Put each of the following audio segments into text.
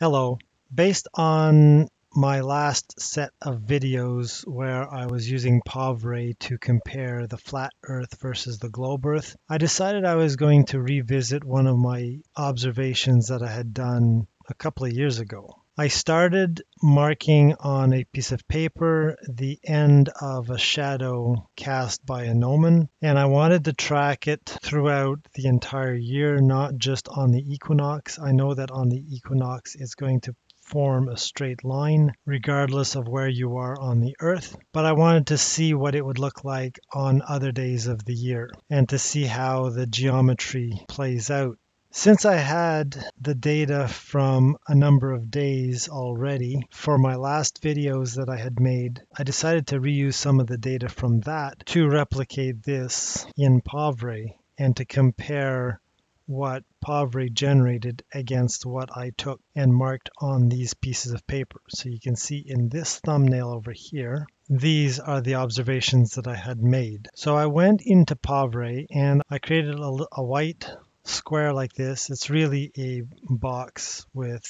Hello. Based on my last set of videos where I was using POV-Ray to compare the flat earth versus the globe earth, I decided I was going to revisit one of my observations that I had done a couple of years ago. I started marking on a piece of paper the end of a shadow cast by a gnomon, and I wanted to track it throughout the entire year, not just on the equinox. I know that on the equinox it's going to form a straight line regardless of where you are on the earth but I wanted to see what it would look like on other days of the year and to see how the geometry plays out since I had the data from a number of days already for my last videos that I had made, I decided to reuse some of the data from that to replicate this in POV-Ray and to compare what POV-Ray generated against what I took and marked on these pieces of paper. So you can see in this thumbnail over here, these are the observations that I had made. So I went into POV-Ray and I created a, a white square like this, it's really a box with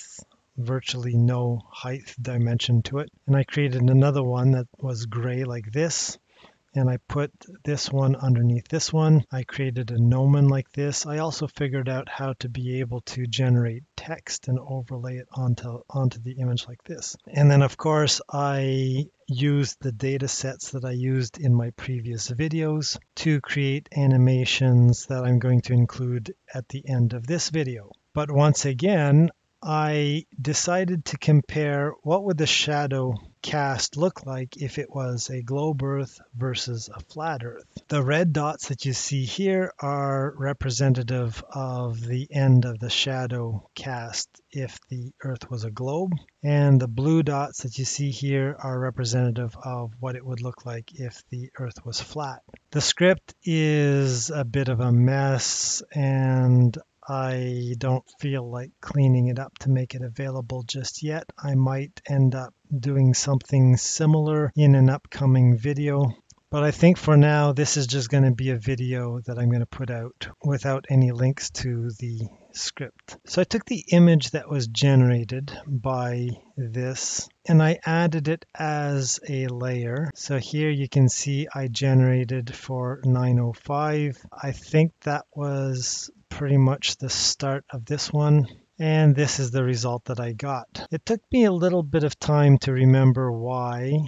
virtually no height dimension to it. And I created another one that was gray like this and I put this one underneath this one. I created a gnomon like this. I also figured out how to be able to generate text and overlay it onto onto the image like this. And then of course I used the data sets that I used in my previous videos to create animations that I'm going to include at the end of this video. But once again, I decided to compare what would the shadow cast look like if it was a globe earth versus a flat earth. The red dots that you see here are representative of the end of the shadow cast if the earth was a globe and the blue dots that you see here are representative of what it would look like if the earth was flat. The script is a bit of a mess and I don't feel like cleaning it up to make it available just yet. I might end up doing something similar in an upcoming video. But I think for now, this is just going to be a video that I'm going to put out without any links to the script. So I took the image that was generated by this and I added it as a layer. So here you can see I generated for 905. I think that was pretty much the start of this one and this is the result that I got. It took me a little bit of time to remember why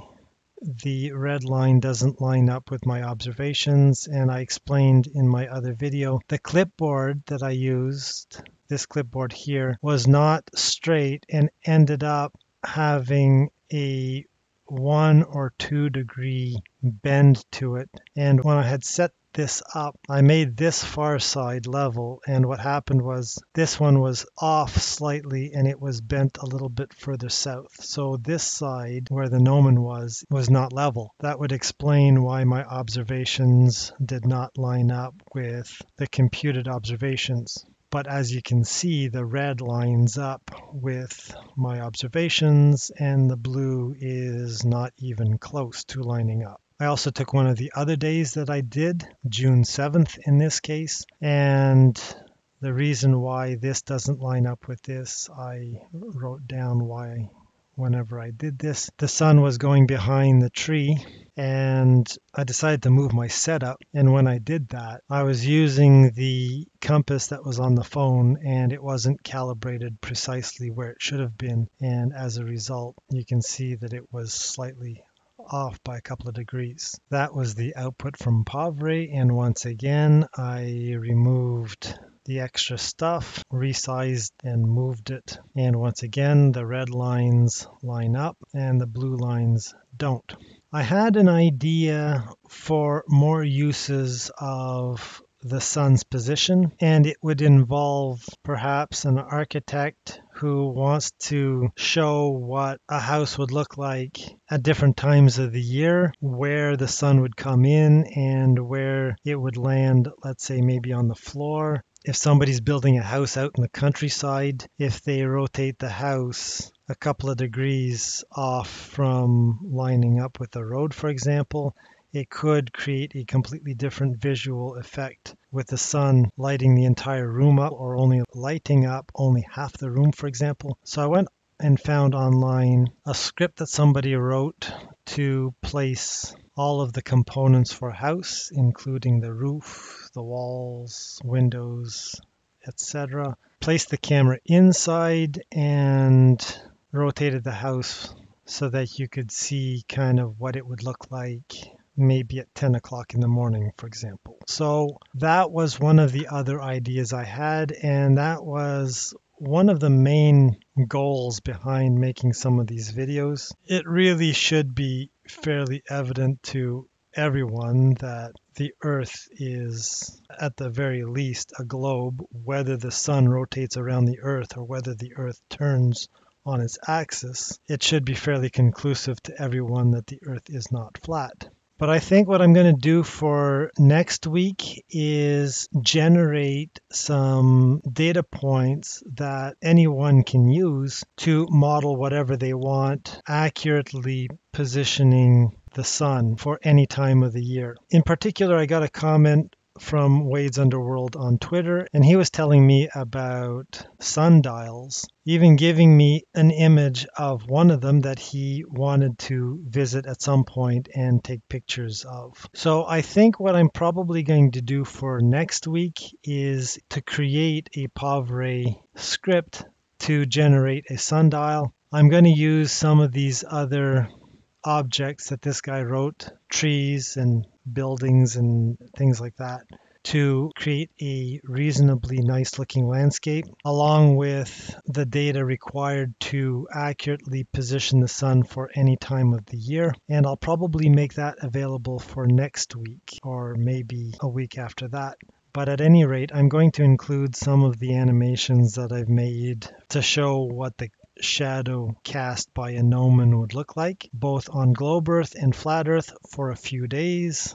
the red line doesn't line up with my observations and I explained in my other video the clipboard that I used this clipboard here was not straight and ended up having a one or two degree bend to it and when I had set this up. I made this far side level and what happened was this one was off slightly and it was bent a little bit further south. So this side where the gnomon was was not level. That would explain why my observations did not line up with the computed observations but as you can see the red lines up with my observations and the blue is not even close to lining up. I also took one of the other days that I did, June 7th in this case, and the reason why this doesn't line up with this, I wrote down why whenever I did this. The sun was going behind the tree and I decided to move my setup. And when I did that, I was using the compass that was on the phone and it wasn't calibrated precisely where it should have been. And as a result, you can see that it was slightly off by a couple of degrees. That was the output from POV-Ray and once again I removed the extra stuff, resized and moved it. And once again the red lines line up and the blue lines don't. I had an idea for more uses of the sun's position and it would involve perhaps an architect who wants to show what a house would look like at different times of the year, where the sun would come in and where it would land, let's say maybe on the floor. If somebody's building a house out in the countryside, if they rotate the house a couple of degrees off from lining up with the road, for example, it could create a completely different visual effect with the sun lighting the entire room up or only lighting up only half the room, for example. So I went and found online a script that somebody wrote to place all of the components for a house, including the roof, the walls, windows, etc. Placed the camera inside and rotated the house so that you could see kind of what it would look like maybe at 10 o'clock in the morning, for example. So that was one of the other ideas I had, and that was one of the main goals behind making some of these videos. It really should be fairly evident to everyone that the Earth is, at the very least, a globe, whether the sun rotates around the Earth or whether the Earth turns on its axis, it should be fairly conclusive to everyone that the Earth is not flat. But I think what I'm going to do for next week is generate some data points that anyone can use to model whatever they want, accurately positioning the sun for any time of the year. In particular, I got a comment from Wade's Underworld on Twitter, and he was telling me about sundials, even giving me an image of one of them that he wanted to visit at some point and take pictures of. So I think what I'm probably going to do for next week is to create a POV-Ray script to generate a sundial. I'm going to use some of these other objects that this guy wrote, trees and buildings and things like that to create a reasonably nice looking landscape along with the data required to accurately position the sun for any time of the year. And I'll probably make that available for next week or maybe a week after that. But at any rate I'm going to include some of the animations that I've made to show what the shadow cast by a gnomon would look like, both on globe Earth and flat Earth for a few days.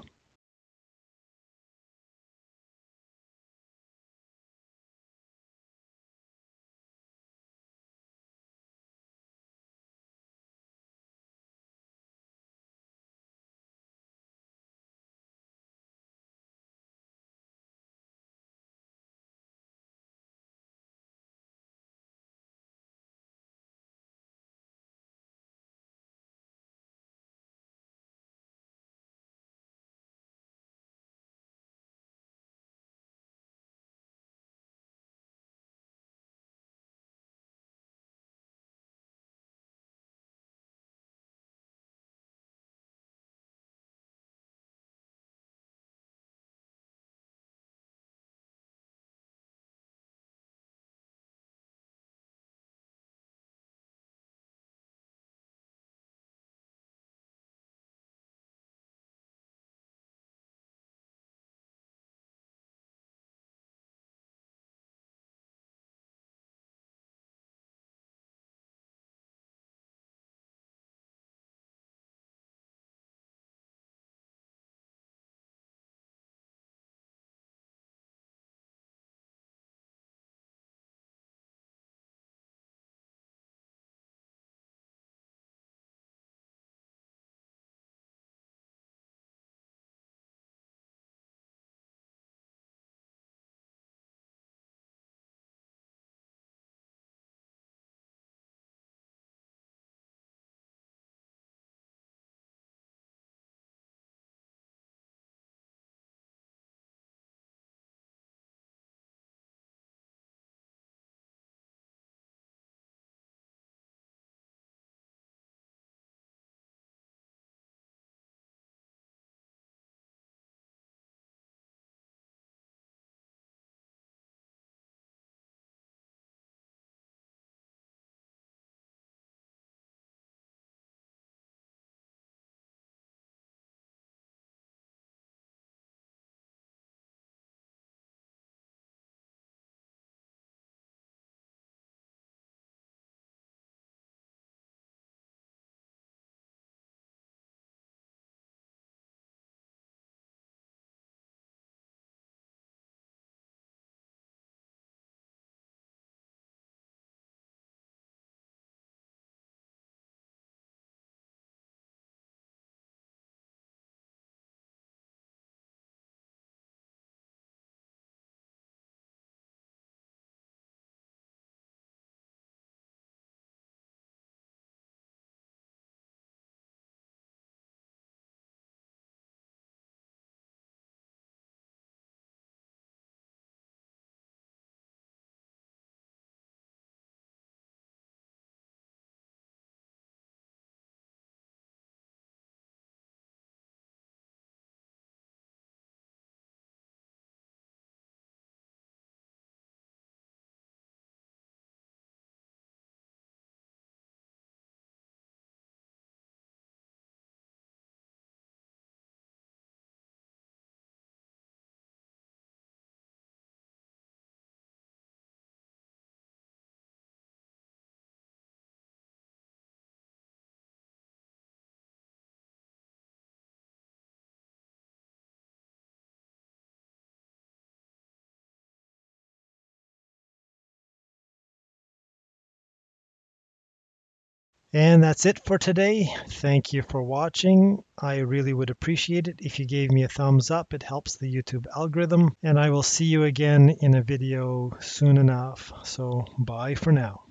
And that's it for today. Thank you for watching. I really would appreciate it if you gave me a thumbs up. It helps the YouTube algorithm. And I will see you again in a video soon enough. So bye for now.